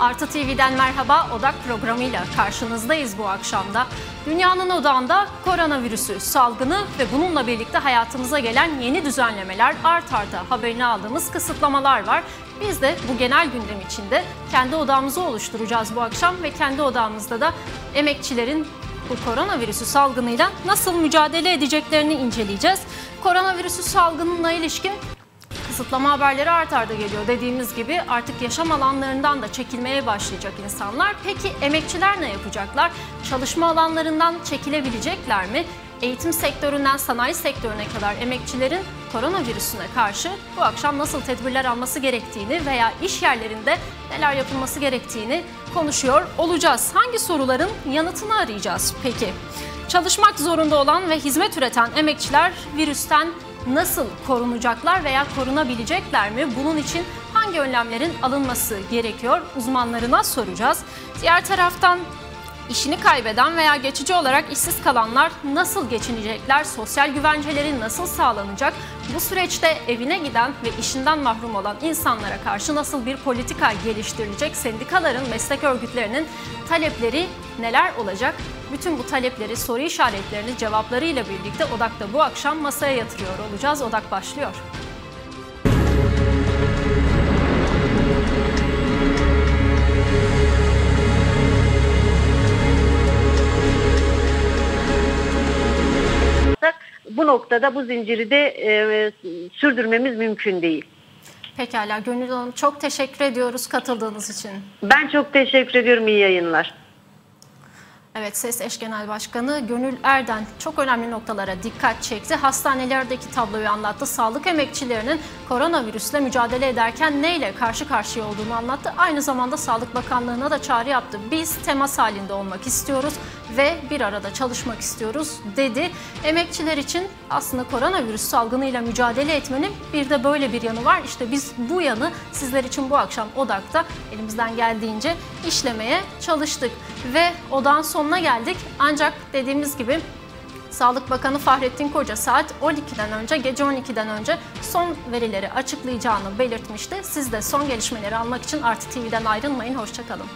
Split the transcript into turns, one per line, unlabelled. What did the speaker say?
Artı TV'den merhaba Odak programıyla karşınızdayız bu akşamda. Dünyanın odağında koronavirüsü salgını ve bununla birlikte hayatımıza gelen yeni düzenlemeler art arda haberini aldığımız kısıtlamalar var. Biz de bu genel gündem içinde kendi odamızı oluşturacağız bu akşam ve kendi odamızda da emekçilerin bu koronavirüsü salgınıyla nasıl mücadele edeceklerini inceleyeceğiz. Koronavirüsü salgınına ilişkin kısıtlama haberleri art arda geliyor. Dediğimiz gibi artık yaşam alanlarından da çekilmeye başlayacak insanlar. Peki emekçiler ne yapacaklar? Çalışma alanlarından çekilebilecekler mi? Eğitim sektöründen sanayi sektörüne kadar emekçilerin koronavirüsüne karşı bu akşam nasıl tedbirler alması gerektiğini veya iş yerlerinde neler yapılması gerektiğini konuşuyor olacağız. Hangi soruların yanıtını arayacağız peki? Çalışmak zorunda olan ve hizmet üreten emekçiler virüsten nasıl korunacaklar veya korunabilecekler mi? Bunun için hangi önlemlerin alınması gerekiyor? Uzmanlarına soracağız. Diğer taraftan İşini kaybeden veya geçici olarak işsiz kalanlar nasıl geçinecekler? Sosyal güvenceleri nasıl sağlanacak? Bu süreçte evine giden ve işinden mahrum olan insanlara karşı nasıl bir politika geliştirilecek? Sendikaların, meslek örgütlerinin talepleri neler olacak? Bütün bu talepleri, soru işaretlerini cevaplarıyla birlikte Odak'ta bu akşam masaya yatırıyor olacağız. Odak başlıyor.
Bu noktada bu zinciri de e, sürdürmemiz mümkün değil.
Pekala Gönül Hanım çok teşekkür ediyoruz katıldığınız için.
Ben çok teşekkür ediyorum. İyi yayınlar.
Evet SES Eş Genel Başkanı Gönül Erden çok önemli noktalara dikkat çekti. Hastanelerdeki tabloyu anlattı. Sağlık emekçilerinin koronavirüsle mücadele ederken neyle karşı karşıya olduğunu anlattı. Aynı zamanda Sağlık Bakanlığı'na da çağrı yaptı. Biz temas halinde olmak istiyoruz ve bir arada çalışmak istiyoruz dedi. Emekçiler için aslında koronavirüs salgınıyla mücadele etmenin bir de böyle bir yanı var. İşte biz bu yanı sizler için bu akşam Odak'ta elimizden geldiğince işlemeye çalıştık. Ve Odak'ın sonuna geldik. Ancak dediğimiz gibi Sağlık Bakanı Fahrettin Koca saat 12'den önce, gece 12'den önce son verileri açıklayacağını belirtmişti. Siz de son gelişmeleri almak için Artı TV'den ayrılmayın. Hoşçakalın.